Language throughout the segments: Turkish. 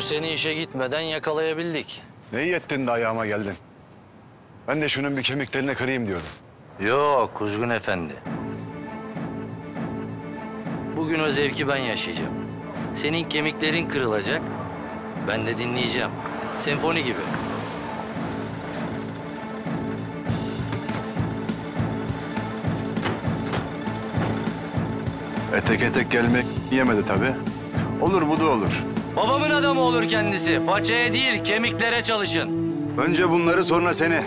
Şükür seni işe gitmeden yakalayabildik. Ne iyi ettin de ayağıma geldin. Ben de şunun bir kemiklerini kırayım diyordum. Yok Kuzgun Efendi. Bugün o zevki ben yaşayacağım. Senin kemiklerin kırılacak. Ben de dinleyeceğim. Senfoni gibi. Etek etek gelmek yemedi tabii. Olur bu da olur. Babamın adamı olur kendisi. Paçaya değil kemiklere çalışın. Önce bunları sonra seni.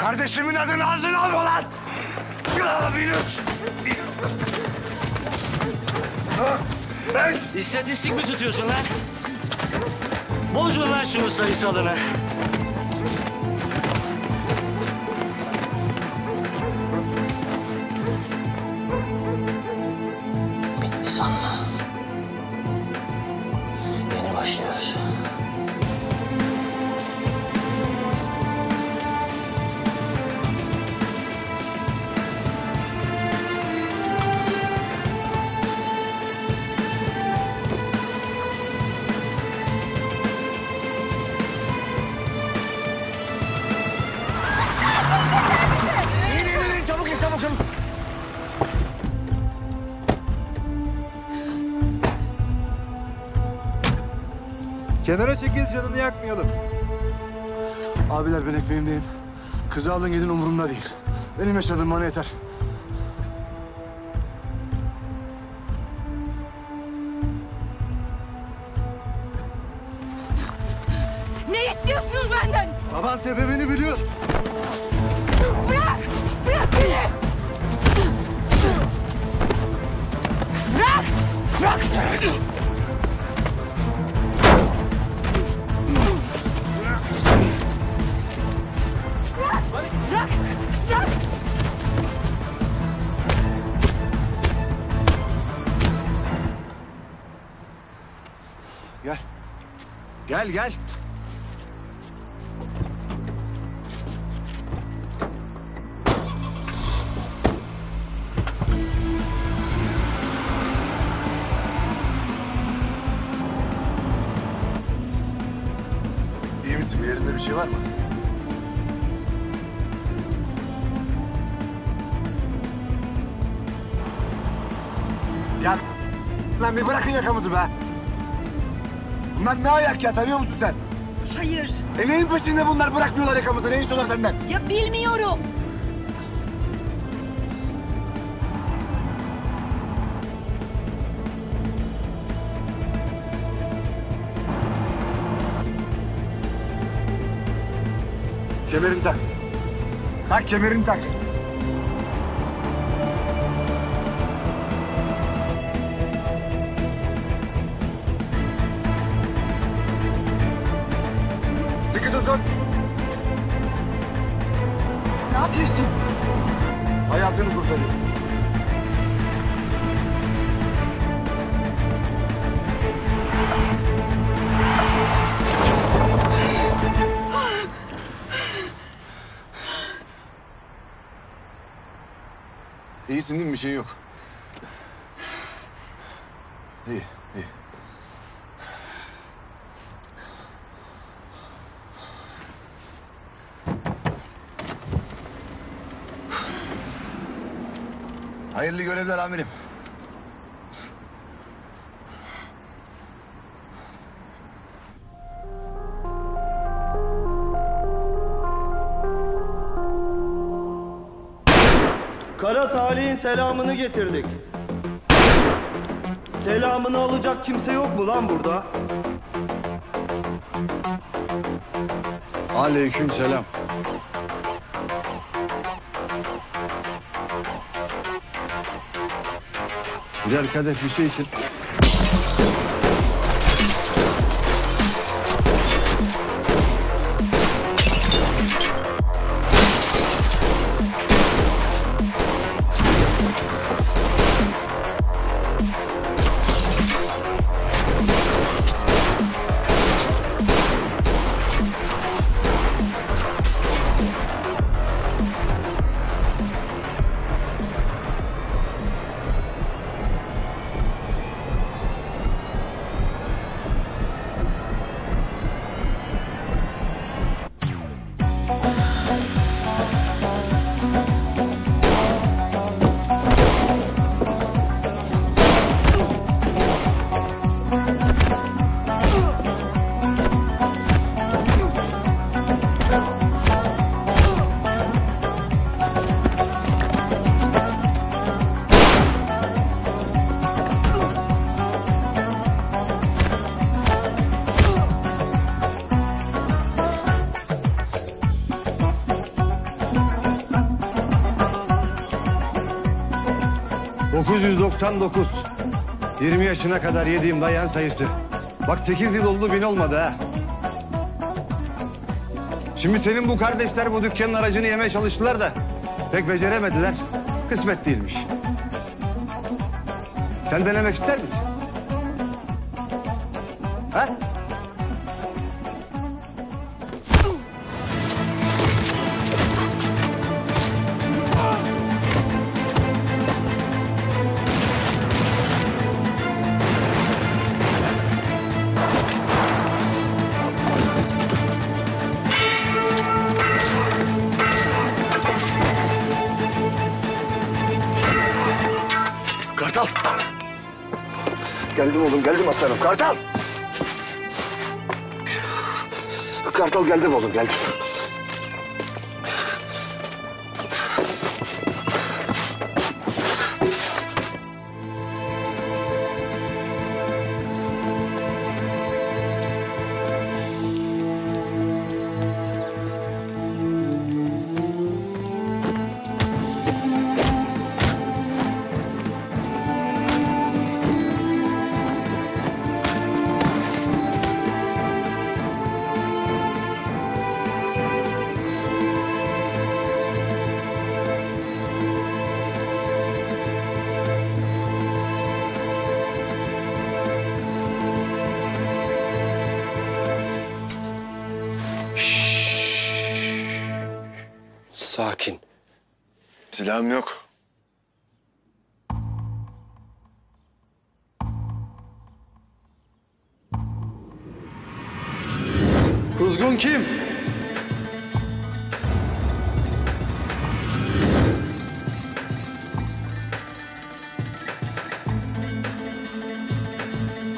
Kardeşimin adını ağzına alma lan! Biliyorsun. Ben İstatistik mi tutuyorsun lan? Bozun lan şunu sayısalını. Kenara çekil canını yakmayalım. Abiler ben ekmeğimdeyim. Kızı alın gidin umurumda değil. Benim yaşadığım bana yeter. Ne istiyorsunuz benden? Baban sebebini biliyor. Bırak! Bırak beni! Bırak! Bırak! Lan bir bırakın yakamızı be. Bunlar ne ayak ya tanıyor musun sen? Hayır. E neyin peşinde bunlar bırakmıyorlar yakamızı ne istiyorlar senden? Ya bilmiyorum. Kemerini tak. Tak kemerini tak. İyisin değil mi? Bir şey yok. İyi, iyi. Hayırlı görevler amirim. Kara talihin selamını getirdik. Selamını alacak kimse yok mu lan burada? Aleyküm selam. Birer kadeh bir şey için. 999. 20 yaşına kadar yediğim dayan sayısı. Bak 8 yıl oldu bin olmadı ha. Şimdi senin bu kardeşler bu dükkanın aracını yemeye çalıştılar da pek beceremediler. Kısmet değilmiş. Sen denemek ister misin? Geldim oğlum geldim aslanım. Kartal. Kartal geldim oğlum geldim. Sakin. Silahım yok. Kuzgun kim?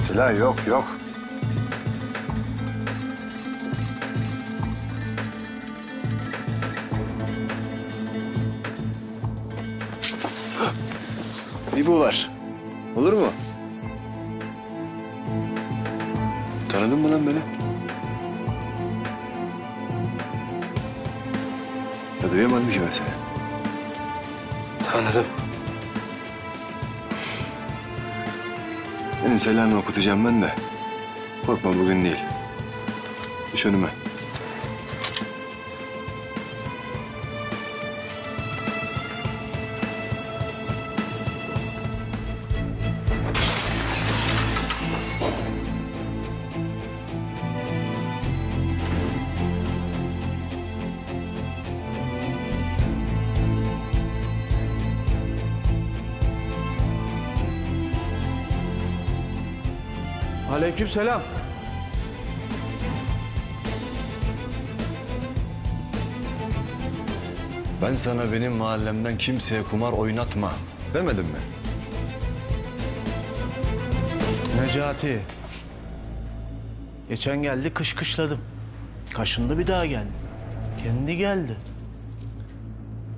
Silah yok yok. Bu var. Olur mu? Tanıdın mı lan beni? Ya duyamadım ki ben seni. Tanırım. Senin selamını okutacağım ben de. Korkma bugün değil. Düş önüme. Aleyküm selam. Ben sana benim mahallemden kimseye kumar oynatma demedim mi? Necati. Geçen geldi kış kışladım. Kaşındı bir daha geldi. Kendi geldi.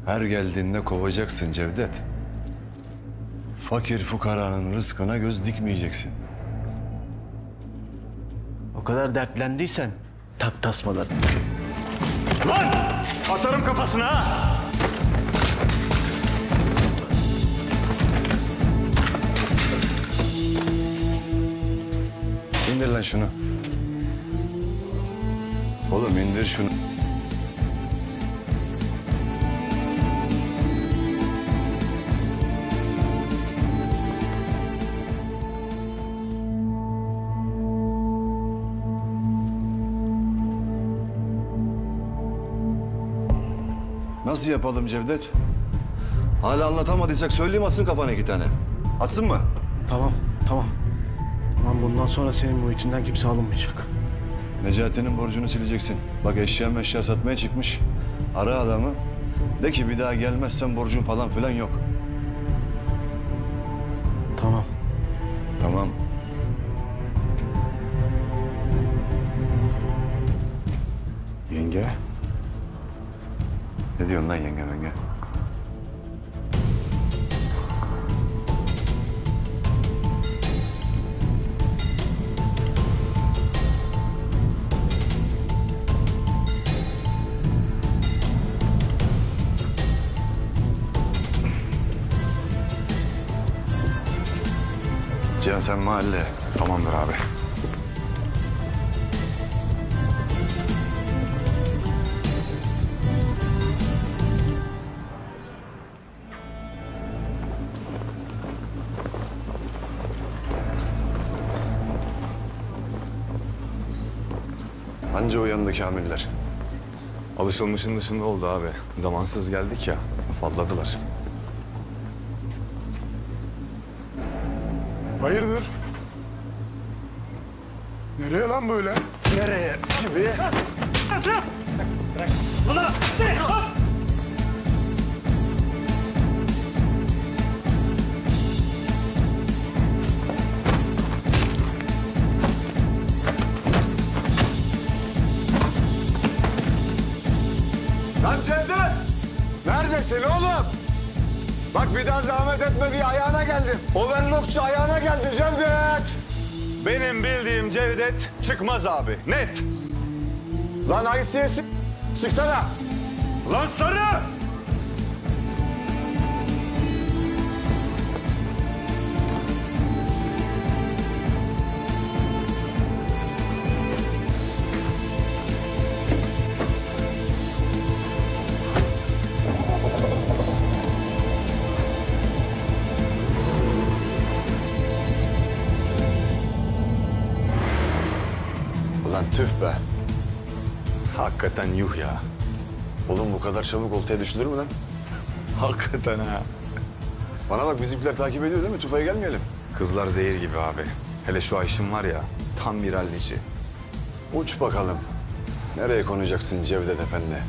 Her geldiğinde kovacaksın Cevdet. Fakir fukaranın rızkına göz dikmeyeceksin. O kadar dertlendiysen tak tasmaları. Atarım kafasına ha! İndir lan şunu. Oğlum indir şunu. Nasıl yapalım Cevdet? Hala anlatamadıysak söyleyeyim atsın kafana iki tane. Atsın mı? Tamam, tamam. Tamam bundan sonra senin muhitinden kimse alınmayacak. Necati'nin borcunu sileceksin. Bak eşya meşya satmaya çıkmış. Ara adamı. De ki bir daha gelmezsen borcun falan filan yok. Tamam. Tamam. Yenge. Ne diyorsun lan yenge menge? Cihan sen mahalle. Tamamdır abi. Anca o yanındaki amirler. Alışılmışın dışında oldu abi. Zamansız geldik ya. Falladılar. Hayırdır? Nereye lan böyle? Nereye gibi? Lan bir daha zahmet etme diye ayağına geldim. O bellokçu ayağına geldi Cevdet. Benim bildiğim Cevdet çıkmaz abi. Net. Lan haysiyesi çıksana. Lan sarı! Ulan tüh be. Hakikaten yuh ya. Oğlum bu kadar çabuk oltaya düşülür mü lan? Hakikaten ha. Bana bak bizimkiler takip ediyor değil mi? Tufaya gelmeyelim. Kızlar zehir gibi abi. Hele şu Ayşin var ya tam bir hallici. Uç bakalım. Nereye konacaksın Cevdet Efendi?